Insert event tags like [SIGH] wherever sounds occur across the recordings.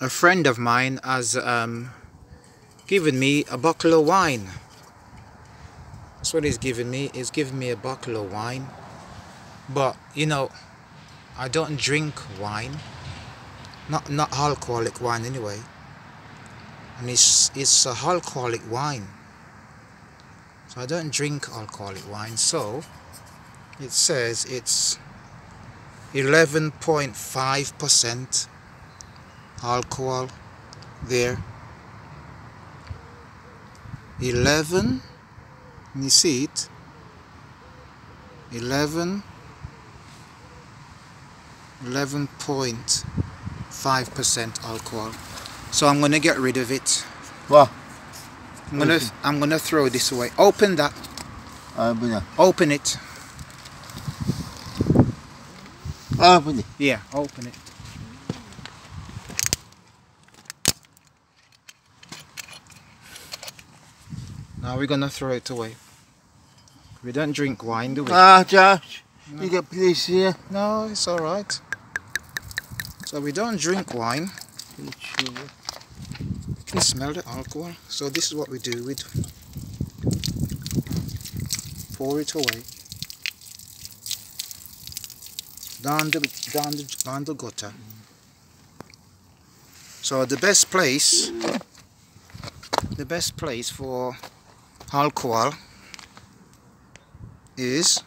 a friend of mine has um, given me a bottle of wine. That's what he's given me. He's given me a bottle of wine. But, you know, I don't drink wine. Not not alcoholic wine anyway. And it's, it's a alcoholic wine. So I don't drink alcoholic wine. So, it says it's 11.5% alcohol there. 11 can you see it. 11 11.5% alcohol. So I'm gonna get rid of it. What? I'm gonna I'm gonna throw this away. Open that. Ah, open it. open it. Open it. yeah open it now we're gonna throw it away we don't drink wine do we Ah, Josh. You got police here. no it's all right so we don't drink wine You can smell the alcohol. So this is what we do. We pour it away. Down the down the down the gutter. So the best place the best place for alcohol is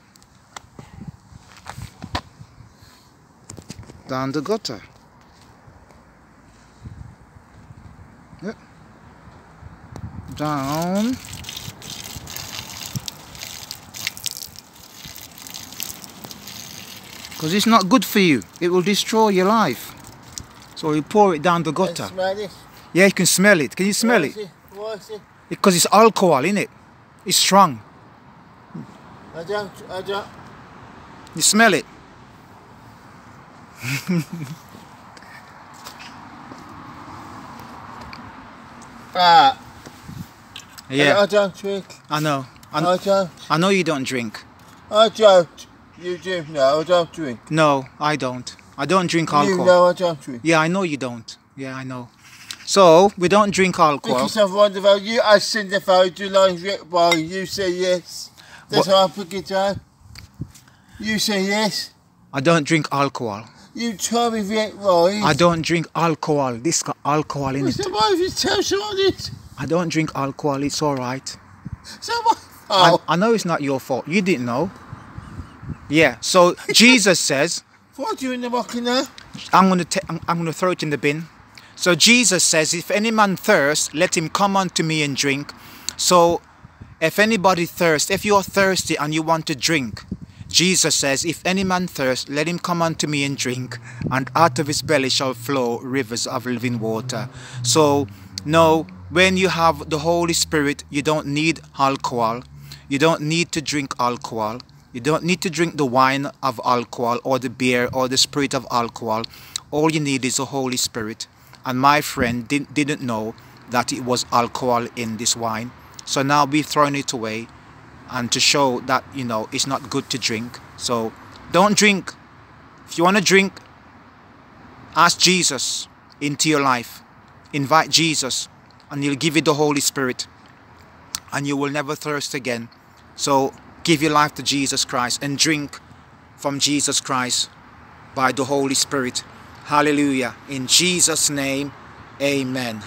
down the gutter. Yep. down. Because it's not good for you. It will destroy your life. So you pour it down the Can you gutter yeah you can smell it. Can you smell it? it? What is it? because it's alcohol in it it's strong I don't, I don't. you smell it [LAUGHS] Ah, yeah I don't drink. I know I, I don't. I know you don't drink I don't. You do? No, I don't drink. no I don't I don't drink You alcohol know I don't drink. yeah I know you don't yeah I know so we don't drink alcohol Because I've wondered about you. I if I do like Rick you say yes. That's how I pick it up. You say yes. I don't drink alcohol You tell me Rick. I don't drink alcohol this got alcohol in it So why if you tell someone this? I don't drink alcohol. It's all right. So what? I, Oh, I know it's not your fault. You didn't know. Yeah. So [LAUGHS] Jesus says, what are you in the mocking now? I'm gonna I'm, I'm gonna throw it in the bin. So Jesus says, if any man thirst, let him come unto me and drink. So if anybody thirst, if you're thirsty and you want to drink, Jesus says, if any man thirst, let him come unto me and drink, and out of his belly shall flow rivers of living water. So no, when you have the Holy Spirit, you don't need alcohol. You don't need to drink alcohol. You don't need to drink the wine of alcohol or the beer or the spirit of alcohol. All you need is the Holy Spirit. And my friend didn't, didn't know that it was alcohol in this wine. So now we've thrown it away and to show that, you know, it's not good to drink. So don't drink. If you want to drink, ask Jesus into your life. Invite Jesus and he'll give you the Holy Spirit and you will never thirst again. So give your life to Jesus Christ and drink from Jesus Christ by the Holy Spirit. Hallelujah. In Jesus' name, amen.